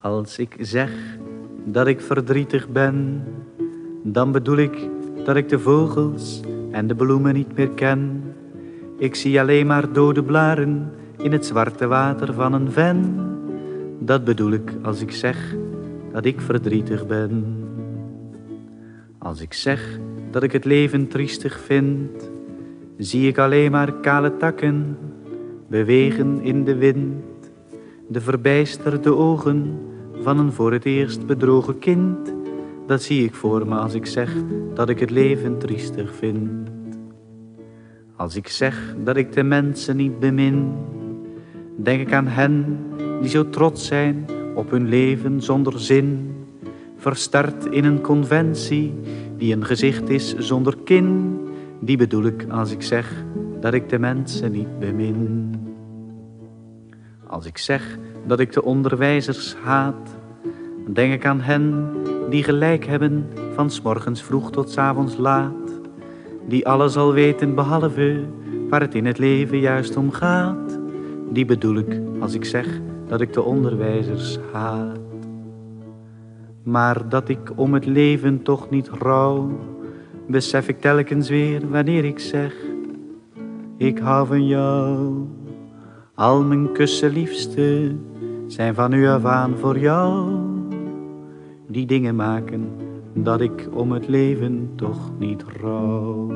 Als ik zeg dat ik verdrietig ben, dan bedoel ik dat ik de vogels en de bloemen niet meer ken. Ik zie alleen maar dode blaren in het zwarte water van een ven. Dat bedoel ik als ik zeg dat ik verdrietig ben. Als ik zeg dat ik het leven triestig vind, zie ik alleen maar kale takken bewegen in de wind. De verbijsterde ogen van een voor het eerst bedrogen kind, dat zie ik voor me als ik zeg dat ik het leven triestig vind. Als ik zeg dat ik de mensen niet bemin, denk ik aan hen die zo trots zijn op hun leven zonder zin, verstart in een conventie die een gezicht is zonder kin, die bedoel ik als ik zeg dat ik de mensen niet bemin. Als ik zeg dat ik de onderwijzers haat, denk ik aan hen die gelijk hebben van s morgens vroeg tot s avonds laat, die alles al weten behalve waar het in het leven juist om gaat. Die bedoel ik als ik zeg dat ik de onderwijzers haat. Maar dat ik om het leven toch niet rouw, besef ik telkens weer wanneer ik zeg, ik hou van jou. Al mijn kussen liefste zijn van u af aan voor jou. Die dingen maken dat ik om het leven toch niet rouw.